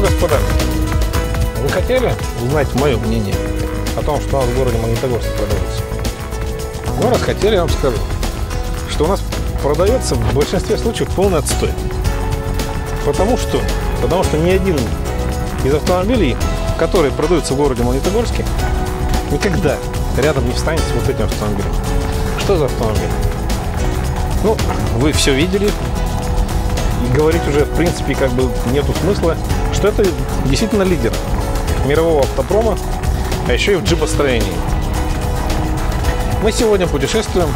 господа, вы хотели узнать мое мнение о том, что у нас в городе Магнитогорск продается? Ну, раз хотели, я вам скажу, что у нас продается в большинстве случаев полный отстой. Потому что, потому что ни один из автомобилей, которые продаются в городе Магнитогорске, никогда рядом не встанет с вот этим автомобилем. Что за автомобиль? Ну, вы все видели, говорить уже, в принципе, как бы нету смысла, что это действительно лидер мирового автопрома, а еще и в джипостроении. Мы сегодня путешествуем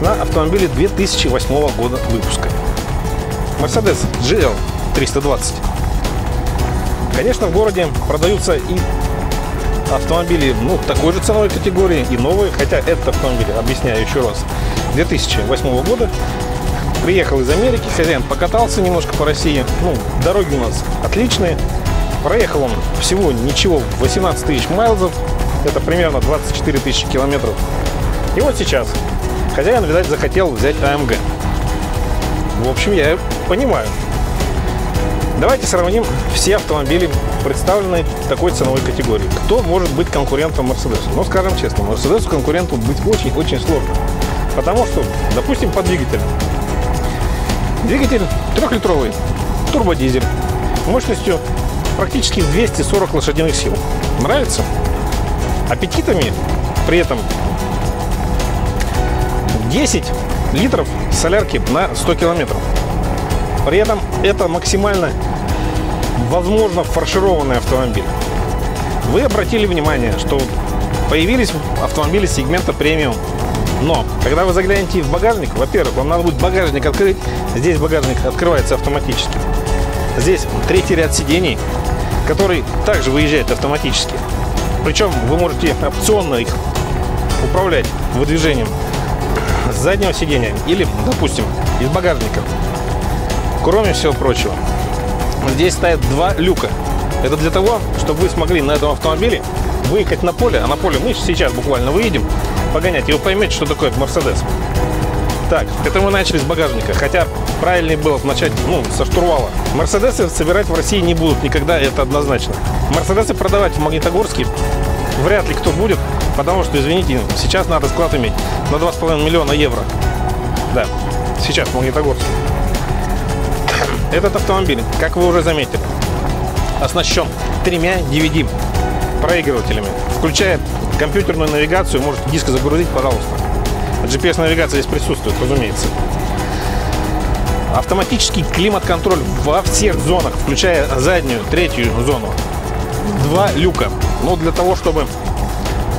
на автомобиле 2008 года выпуска. Mercedes GL 320. Конечно, в городе продаются и автомобили ну, такой же ценовой категории и новые, хотя этот автомобиль, объясняю еще раз, 2008 года. Приехал из Америки, хозяин покатался немножко по России. Ну, дороги у нас отличные. Проехал он всего ничего, 18 тысяч майлзов. Это примерно 24 тысячи километров. И вот сейчас хозяин, видать, захотел взять АМГ. В общем, я понимаю. Давайте сравним все автомобили, представленные в такой ценовой категории. Кто может быть конкурентом Mercedes? Ну, скажем честно, Mercedes конкуренту быть очень-очень сложно. Потому что, допустим, по двигателю. Двигатель трехлитровый, турбодизель, мощностью практически 240 лошадиных сил. Нравится? Аппетитами при этом 10 литров солярки на 100 километров. При этом это максимально возможно фаршированный автомобиль. Вы обратили внимание, что появились автомобили сегмента премиум. Но, когда вы заглянете в багажник, во-первых, вам надо будет багажник открыть. Здесь багажник открывается автоматически. Здесь третий ряд сидений, который также выезжает автоматически. Причем вы можете опционно их управлять выдвижением с заднего сидения или, допустим, из багажника. Кроме всего прочего, здесь стоят два люка. Это для того, чтобы вы смогли на этом автомобиле выехать на поле, а на поле мы сейчас буквально выедем, погонять, и вы поймете, что такое Мерседес. Так, это мы начали с багажника, хотя правильнее было начать, ну, со штурвала. Мерседесы собирать в России не будут никогда, это однозначно. Мерседесы продавать в Магнитогорске вряд ли кто будет, потому что, извините, сейчас надо склад иметь на 2,5 миллиона евро. Да, сейчас в Магнитогорске. Этот автомобиль, как вы уже заметили, оснащен тремя DVD проигрывателями. Включая компьютерную навигацию, может диск загрузить, пожалуйста. GPS-навигация здесь присутствует, разумеется. Автоматический климат-контроль во всех зонах, включая заднюю, третью зону. Два люка. Ну, для того, чтобы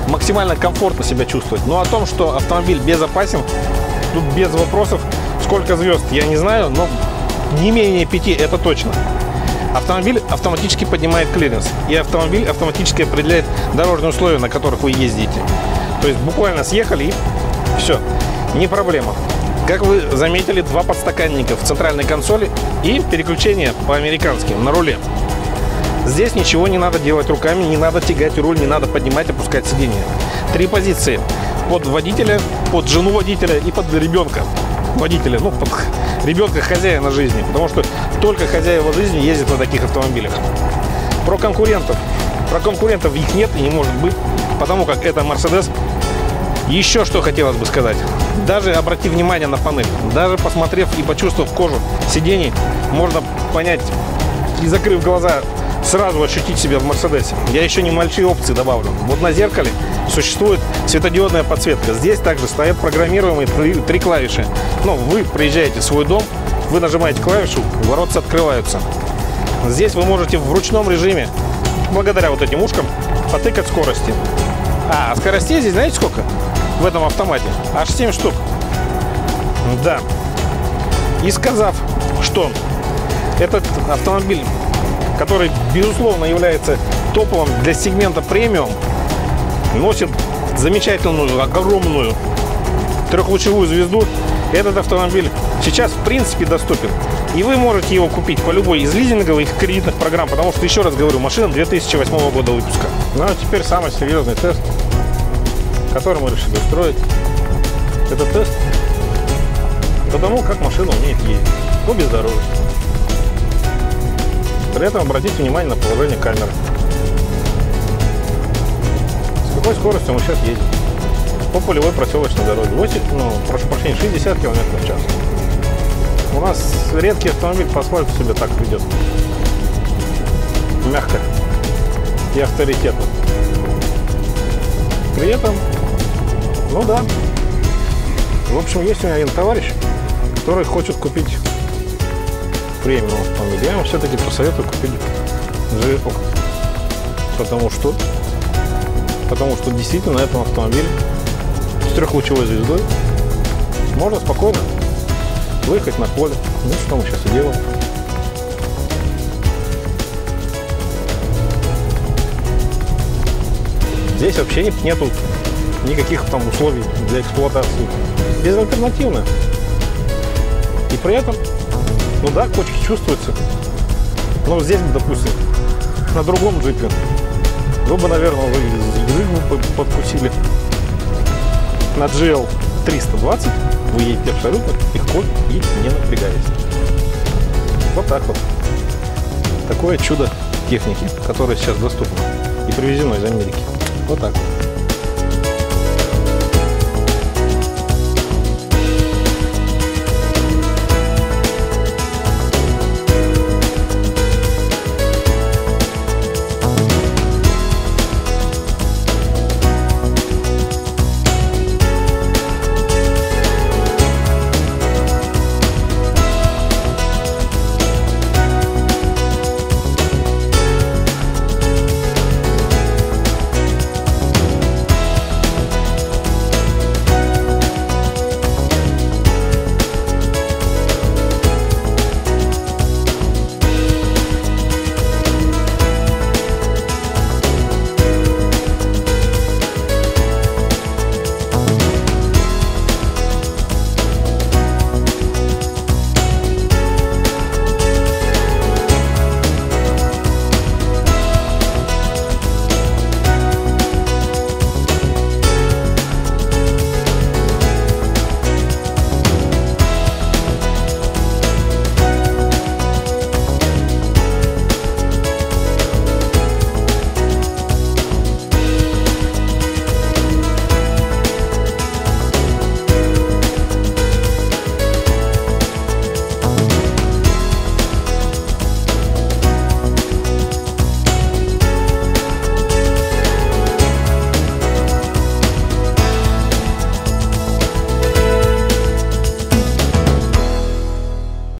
максимально комфортно себя чувствовать. Но о том, что автомобиль безопасен, тут без вопросов. Сколько звезд, я не знаю, но не менее пяти, это точно. Автомобиль автоматически поднимает клиренс, и автомобиль автоматически определяет дорожные условия, на которых вы ездите. То есть буквально съехали и все, не проблема. Как вы заметили, два подстаканника в центральной консоли и переключение по-американски на руле. Здесь ничего не надо делать руками, не надо тягать руль, не надо поднимать, опускать сиденье. Три позиции. Под водителя, под жену водителя и под ребенка водителя, ну, ребенка хозяина жизни. Потому что только хозяева жизни ездят на таких автомобилях. Про конкурентов. Про конкурентов их нет и не может быть, потому как это Mercedes. Еще что хотелось бы сказать. Даже обратив внимание на панель, даже посмотрев и почувствовав кожу сидений, можно понять и закрыв глаза, сразу ощутить себя в Мерседесе. Я еще небольшие опции добавлю. Вот на зеркале существует светодиодная подсветка. Здесь также стоят программируемые три, клавиши. Ну, вы приезжаете в свой дом, вы нажимаете клавишу, воротца открываются. Здесь вы можете в ручном режиме, благодаря вот этим ушкам, потыкать скорости. А, скоростей здесь знаете сколько? В этом автомате. Аж 7 штук. Да. И сказав, что этот автомобиль, который, безусловно, является топовым для сегмента премиум, носит замечательную, огромную трехлучевую звезду. Этот автомобиль сейчас в принципе доступен. И вы можете его купить по любой из лизинговых кредитных программ, потому что, еще раз говорю, машина 2008 года выпуска. Ну а теперь самый серьезный тест, который мы решили устроить. Это тест по тому, как машина умеет ездить по бездорожью. При этом обратите внимание на положение камеры. С какой скоростью мы сейчас едем? По полевой проселочной дороге. 8, ну, прошу прощения, 60 км в час. У нас редкий автомобиль по асфальту себя так ведет. Мягко и авторитетно. При этом, ну да, в общем, есть у меня один товарищ, который хочет купить премиум автомобиль. Я вам все-таки посоветую купить GLO. Потому что, потому что действительно на этом автомобиле с трехлучевой звездой можно спокойно выехать на поле. Ну, что мы сейчас и делаем. Здесь вообще нет, нету никаких там условий для эксплуатации. Безальтернативно. И при этом, ну да, кочки чувствуются. Но здесь допустим, на другом джипе, вы бы, наверное, вы бы подкусили. На GL 320 вы едете абсолютно легко и не напрягаясь. Вот так вот. Такое чудо техники, которое сейчас доступно и привезено из Америки. Вот так вот.